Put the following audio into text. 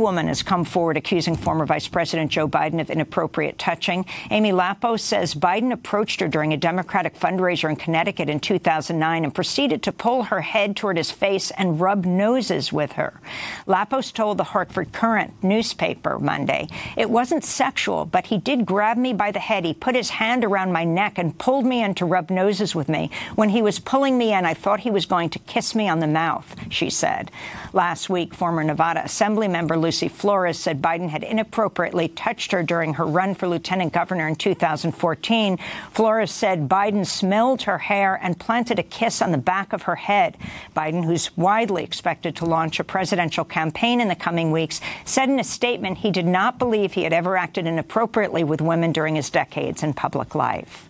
woman has come forward accusing former Vice President Joe Biden of inappropriate touching. Amy Lappos says Biden approached her during a Democratic fundraiser in Connecticut in 2009 and proceeded to pull her head toward his face and rub noses with her. Lappos told the Hartford Courant newspaper Monday, it wasn't sexual, but he did grab me by the head. He put his hand around my neck and pulled me in to rub noses with me. When he was pulling me in, I thought he was going to kiss me on the mouth, she said. Last week, former Nevada Assembly member Lucy Flores said Biden had inappropriately touched her during her run for lieutenant governor in 2014. Flores said Biden smelled her hair and planted a kiss on the back of her head. Biden, who's widely expected to launch a presidential campaign in the coming weeks, said in a statement he did not believe he had ever acted inappropriately with women during his decades in public life.